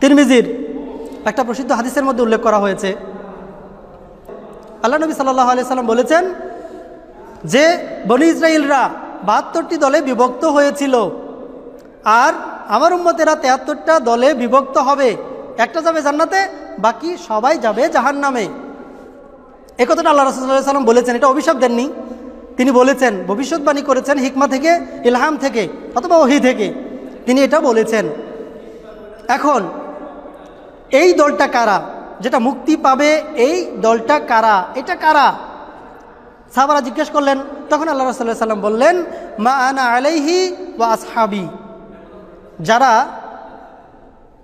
তিরমিজির একটা প্রসিদ্ধ হাদিসের মধ্যে উল্লেখ করা হয়েছে। আল্লাহ নবী সাল্লাহ আলিয়াল্লাম বলেছেন যে, বনি ইসরায়েলরা বাহাত্তরটি দলে বিভক্ত হয়েছিল আর আমার উম্মতেরা তেহাত্তরটা দলে বিভক্ত হবে। একটা যাবে জান্নাতে, বাকি সবাই যাবে জাহান নামে এ কথাটা আল্লাহ রসুল্লাহ সাল্লাম বলেছেন, এটা অভিশাপ দেননি। তিনি বলেছেন, ভবিষ্যৎবাণী করেছেন হিকমা থেকে, ইলহাম থেকে, অথবা ওহি থেকে। তিনি এটা বলেছেন। এখন এই দলটা কারা? যেটা মুক্তি পাবে এই দলটা কারা? এটা কারা? সাহাবারা জিজ্ঞেস করলেন, তখন আল্লাহ রসুল্লাহ সাল্লাম বললেন, মা আনা আলাইহি ওয়া আসহাবি। যারা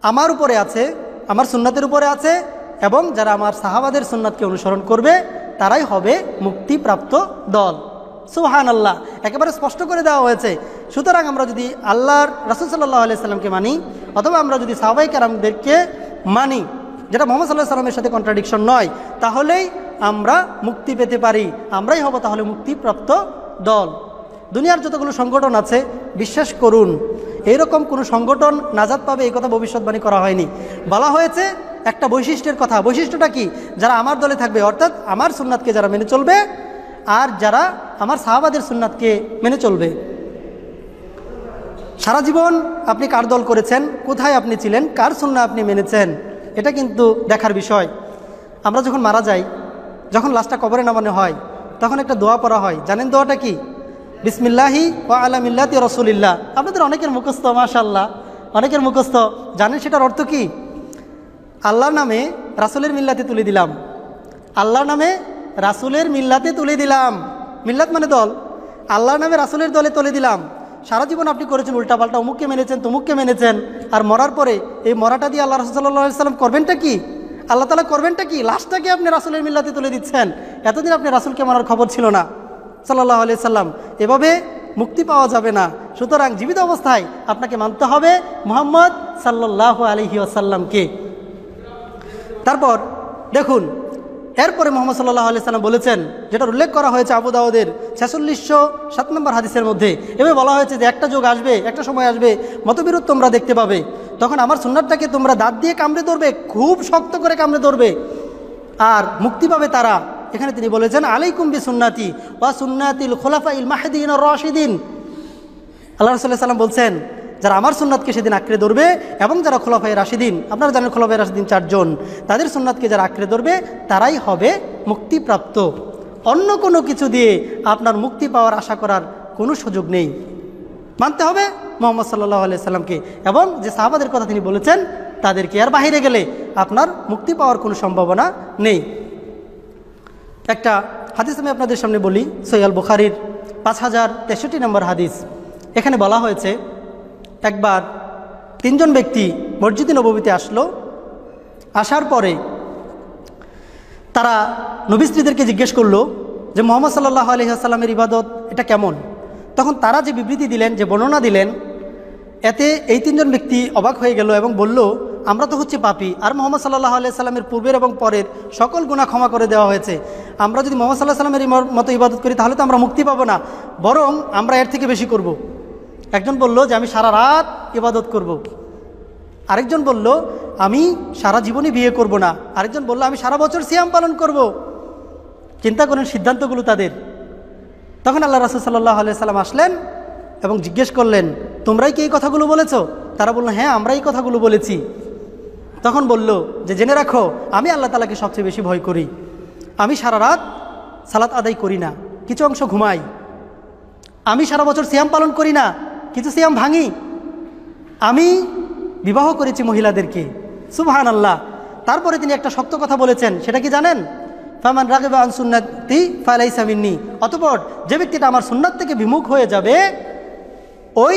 আমার উপরে আছে, আমার সুন্নাতের উপরে আছে, এবং যারা আমার সাহাবাদের সুন্নাতকে অনুসরণ করবে, তারাই হবে মুক্তিপ্রাপ্ত দল। সুহান আল্লাহ একেবারে স্পষ্ট করে দেওয়া হয়েছে। সুতরাং আমরা যদি আল্লাহর রাসুল সাল্লাহ আলিয়া আলাইসাল্লামকে মানি, অথবা আমরা যদি সাহাবাই কারামদেরকে মানি যেটা মোহাম্মদ সাল্লাহ সাল্লামের সাথে কন্ট্রাডিকশন নয়, তাহলেই আমরা মুক্তি পেতে পারি, আমরাই হব তাহলে মুক্তিপ্রাপ্ত দল। দুনিয়ার যতগুলো সংগঠন আছে, বিশ্বাস করুন এইরকম কোনো সংগঠন নাজাদ পাবে এই কথা ভবিষ্যৎবাণী করা হয়নি। বলা হয়েছে একটা বৈশিষ্ট্যের কথা, বৈশিষ্ট্যটা কি? যারা আমার দলে থাকবে, অর্থাৎ আমার সুন্নাতকে যারা মেনে চলবে, আর যারা আমার সাহাবাদের সুন্নাতকে মেনে চলবে। সারা জীবন আপনি কার দল করেছেন? কোথায় আপনি ছিলেন? কার সুন্না আপনি মেনেছেন? এটা কিন্তু দেখার বিষয়। আমরা যখন মারা যাই, যখন লাশটা কবরে নামানো হয়, তখন একটা দোয়া পড়া হয়। জানেন দোয়াটা কি? বিসমিল্লাহি ও আলামিল্লাতি রসুলিল্লাহ। আপনাদের অনেকের মুখস্থ মাশাল্লাহ অনেকের মুখস্থ। জানেন সেটার অর্থ কি? আল্লাহর নামে রাসুলের মিল্লাতে তুলে দিলাম। আল্লাহর নামে রাসুলের মিল্লাতে তুলে দিলাম। মিল্লাত মানে দল। আল্লাহর নামে রাসুলের দলে তুলে দিলাম। সারা জীবন আপনি করেছেন, উল্টাপাল্টা অমুককে মেনেছেন, তমুককে মেনেছেন, আর মরার পরে এই মরাটা দিয়ে আল্লাহ রসুল্লাহ সাল্লাম করবেনটা কি? আল্লাহ তালা করবেনটা কি? লাস্টটাকে আপনি রাসুলের মিল্লাতে তুলে দিচ্ছেন? এতদিন আপনি রাসুলকে মারার খবর ছিল না। সাল্লাহ আলি সাল্লাম। এভাবে মুক্তি পাওয়া যাবে না। সুতরাং জীবিত অবস্থায় আপনাকে মানতে হবে মোহাম্মদ সাল্লাহ আলহি আসাল্লামকে তারপর দেখুন এরপরে মোহাম্মদ সাল্লাহ আলি সাল্লাম বলেছেন যেটা উল্লেখ করা হয়েছে আবু দাউদের ছেচল্লিশশো সাত নম্বর হাদিসের মধ্যে, এভাবে বলা হয়েছে যে একটা যুগ আসবে, একটা সময় আসবে, মতবিরোধ তোমরা দেখতে পাবে। তখন আমার সুন্নারটাকে তোমরা দাঁত দিয়ে কামড়ে ধরবে, খুব শক্ত করে কামড়ে ধরবে। আর মুক্তি পাবে তারা। এখানে তিনি বলেছেন, আলাইকুম বি সুন্নাতি ওয়া সুন্নাতিল খোলাফা ইল মাহিদিন রশিদিন। আল্লাহ রসুল্লাহ সাল্লাম বলছেন যারা আমার সুন্নাতকে সেদিন আঁকড়ে ধরবে এবং যারা খোলাফাই রাশিদিন, আপনারা জানেন খোলাফাই রাশিদিন চারজন, তাদের সুন্নাতকে যারা আঁকড়ে ধরবে, তারাই হবে মুক্তিপ্রাপ্ত। অন্য কোনো কিছু দিয়ে আপনার মুক্তি পাওয়ার আশা করার কোনো সুযোগ নেই। মানতে হবে মোহাম্মদ সাল্লাহ আলিয়া সাল্লামকে এবং যে সাহাবাদের কথা তিনি বলেছেন, তাদেরকে আর বাহিরে গেলে আপনার মুক্তি পাওয়ার কোনো সম্ভাবনা নেই। একটা হাদিস আমি আপনাদের সামনে বলি সৈয়াল বুখারির পাঁচ হাজার তেষট্টি নম্বর হাদিস। এখানে বলা হয়েছে একবার তিনজন ব্যক্তি মসজিদে নবীতে আসলো। আসার পরে তারা নবী স্ত্রীদেরকে জিজ্ঞেস করল যে, মোহাম্মদ সাল্লাহ আলহিহাস্লামের ইবাদত এটা কেমন? তখন তারা যে বিবৃতি দিলেন, যে বর্ণনা দিলেন, এতে এই তিনজন ব্যক্তি অবাক হয়ে গেল এবং বলল, আমরা তো হচ্ছে পাপি। আর মোহাম্মদ সাল্লাহ আলিয়া সাল্লামের পূর্বের এবং পরের সকল গুণা ক্ষমা করে দেওয়া হয়েছে। আমরা যদি মোহাম্মদ সাল্লাহ সাল্লামের মতো ইবাদত করি, তাহলে তো আমরা মুক্তি পাবো না। বরং আমরা এর থেকে বেশি করব। একজন বলল যে আমি সারা রাত ইবাদত করব। আরেকজন বলল, আমি সারা জীবনই বিয়ে করব না। আরেকজন বলল, আমি সারা বছর সিয়াম পালন করব। চিন্তা করেন সিদ্ধান্তগুলো তাদের। তখন আল্লাহ রাসুল সাল্লাহ সাল্লাম আসলেন এবং জিজ্ঞেস করলেন, তোমরাই কি এই কথাগুলো বলেছ? তারা বলল হ্যাঁ আমরা এই কথাগুলো বলেছি। তখন বলল যে, জেনে রাখো, আমি আল্লাহ তালাকে সবচেয়ে বেশি ভয় করি। আমি সারা রাত সালাত আদায় করি না, কিছু অংশ ঘুমাই। আমি সারা বছর সিয়াম পালন করি না কিছু সিয়াম ভাঙি। আমি বিবাহ করেছি মহিলাদেরকে। সুবহান আল্লাহ তারপরে তিনি একটা শক্ত কথা বলেছেন। সেটা কি জানেন? ফামান রাগেবা আন সুন্নাতি ফালাই সামিন্নি অতপর যে ব্যক্তিটা আমার সুন্নাত থেকে বিমুখ হয়ে যাবে, ওই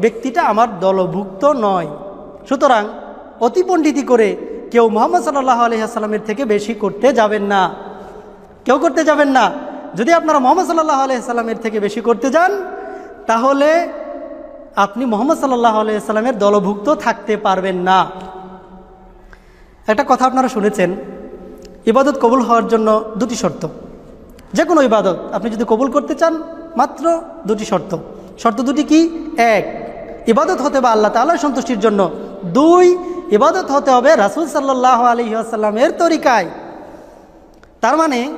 ব্যক্তিটা আমার দলভুক্ত নয়। সুতরাং অতি পণ্ডিতি করে কেউ মোহাম্মদ সাল্লাহ আলহিহাস্লামের থেকে বেশি করতে যাবেন না। কেউ করতে যাবেন না। যদি আপনারা মোহাম্মদ সাল্লাহ আলহিহাস্লামের থেকে বেশি করতে যান, তাহলে আপনি মোহাম্মদ সাল্লাহ আলহিহাস্লামের দলভুক্ত থাকতে পারবেন না। একটা কথা আপনারা শুনেছেন, ইবাদত কবুল হওয়ার জন্য দুটি শর্ত। যে কোনো ইবাদত, আপনি যদি কবুল করতে চান, মাত্র দুটি শর্ত। শর্ত দুটি কি? এক, ইবাদত হতে বা আল্লাহ তাল্লাহ সন্তুষ্টির জন্য। দুই, ইবাদত হতে হবে রাসুল সাল্লাহ আলী আসাল্লামের তরিকায়। তার মানে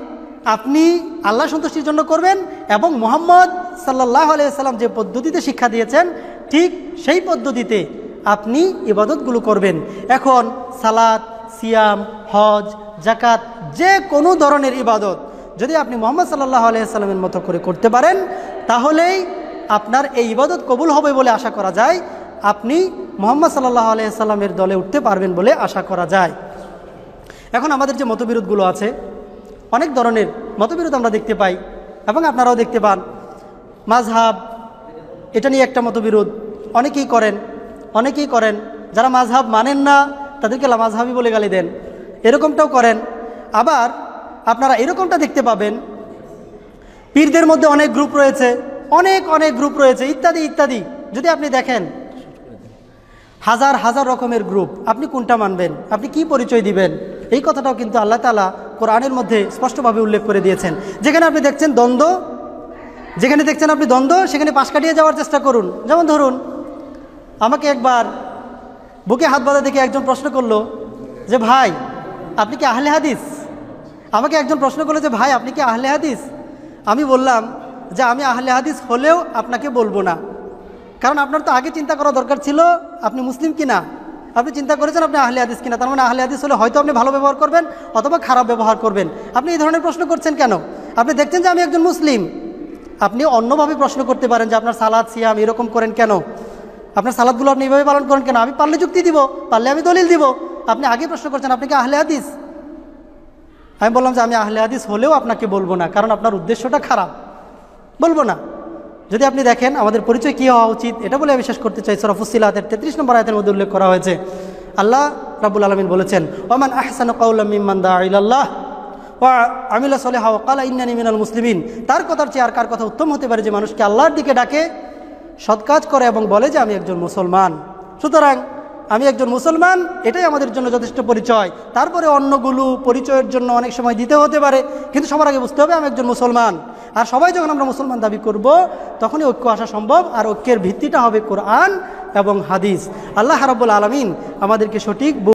আপনি আল্লাহ সন্তুষ্টির জন্য করবেন এবং মোহাম্মদ সাল্লাহ আলিয়াল্লাম যে পদ্ধতিতে শিক্ষা দিয়েছেন, ঠিক সেই পদ্ধতিতে আপনি ইবাদতগুলো করবেন। এখন সালাত, সিয়াম, হজ জাকাত যে কোনো ধরনের ইবাদত যদি আপনি মোহাম্মদ সাল্লাহ আলিয়াল্লামের মতো করে করতে পারেন, তাহলেই আপনার এই ইবাদত কবুল হবে বলে আশা করা যায়। আপনি মোহাম্মদ সাল্লাহ আলিয়াল্লামের দলে উঠতে পারবেন বলে আশা করা যায়। এখন আমাদের যে মতবিরোধগুলো আছে অনেক ধরনের মতবিরোধ আমরা দেখতে পাই এবং আপনারাও দেখতে পান। মাঝহাব এটা নিয়ে একটা মতবিরোধ। অনেকেই করেন অনেকেই করেন। যারা মাঝহাব মানেন না, তাদেরকে লামাজহাবি বলে গালি দেন। এরকমটাও করেন। আবার আপনারা এরকমটা দেখতে পাবেন, পীরদের মধ্যে অনেক গ্রুপ রয়েছে, অনেক অনেক গ্রুপ রয়েছে, ইত্যাদি ইত্যাদি। যদি আপনি দেখেন, হাজার হাজার রকমের গ্রুপ আপনি কোনটা মানবেন? আপনি কি পরিচয় দিবেন? এই কথাটাও কিন্তু আল্লাহ তালা কোরআনের মধ্যে স্পষ্টভাবে উল্লেখ করে দিয়েছেন। যেখানে আপনি দেখছেন দ্বন্দ্ব, যেখানে দেখছেন আপনি দ্বন্দ্ব, সেখানে পাশ কাটিয়ে যাওয়ার চেষ্টা করুন। যেমন ধরুন, আমাকে একবার বুকে হাত বাঁধা দেখে একজন প্রশ্ন করল যে, ভাই, আপনি কি আহলে হাদিস? আমাকে একজন প্রশ্ন করল যে, ভাই, আপনি কি আহলে হাদিস? আমি বললাম যে, আমি আহলে হাদিস হলেও আপনাকে বলব না। কারণ আপনার তো আগে চিন্তা করা দরকার ছিল, আপনি মুসলিম কিনা? আপনি চিন্তা করেছেন আপনি আহলে হাদিস কিনা? তার মানে আহলে হাদিস হলে হয়তো আপনি ভালো ব্যবহার করবেন অথবা খারাপ ব্যবহার করবেন। আপনি এই ধরনের প্রশ্ন করছেন কেন? আপনি দেখছেন যে আমি একজন মুসলিম। আপনি অন্যভাবে প্রশ্ন করতে পারেন যে আপনার সালাদ, সিয়াম এরকম করেন কেন? আপনার সালাদগুলো আপনি এইভাবে পালন করেন কেন? আমি পারলে যুক্তি দিব, পারলে আমি দলিল দিব। আপনি আগে প্রশ্ন করছেন, আপনি কি আহলে হাদিস? আমি বললাম যে, আমি আহলে হাদিস হলেও আপনাকে বলব না, কারণ আপনার উদ্দেশ্যটা খারাপ। বলব না। যদি আপনি দেখেন, আমাদের পরিচয় কী হওয়া উচিত, এটা বলে আমি করতে চাই। সরফুসিলাতের তেত্রিশ নম্বর আয়তের মধ্যে উল্লেখ করা হয়েছে, আল্লাহ রাবুল আলমিন বলেছেন, ওমান আহসান কৌলামিমান ইন্নানি মিনাল মুসলিমিন। তার কথার চেয়ে আর কার কথা উত্তম হতে পারে যে মানুষকে আল্লাহর দিকে ডাকে, সৎ কাজ করে এবং বলে যে, আমি একজন মুসলমান। সুতরাং, আমি একজন মুসলমান, এটাই আমাদের জন্য যথেষ্ট পরিচয়। তারপরে অন্যগুলো পরিচয়ের জন্য অনেক সময় দিতে হতে পারে, কিন্তু সবার আগে বুঝতে হবে, আমি একজন মুসলমান। আর সবাই যখন আমরা মুসলমান দাবি করব, তখনই ঐক্য আসা সম্ভব, আর ঐক্যের ভিত্তিটা হবে কোরআন এবং হাদিস। আল্লাহ রাবুল আলমিন আমাদেরকে সঠিক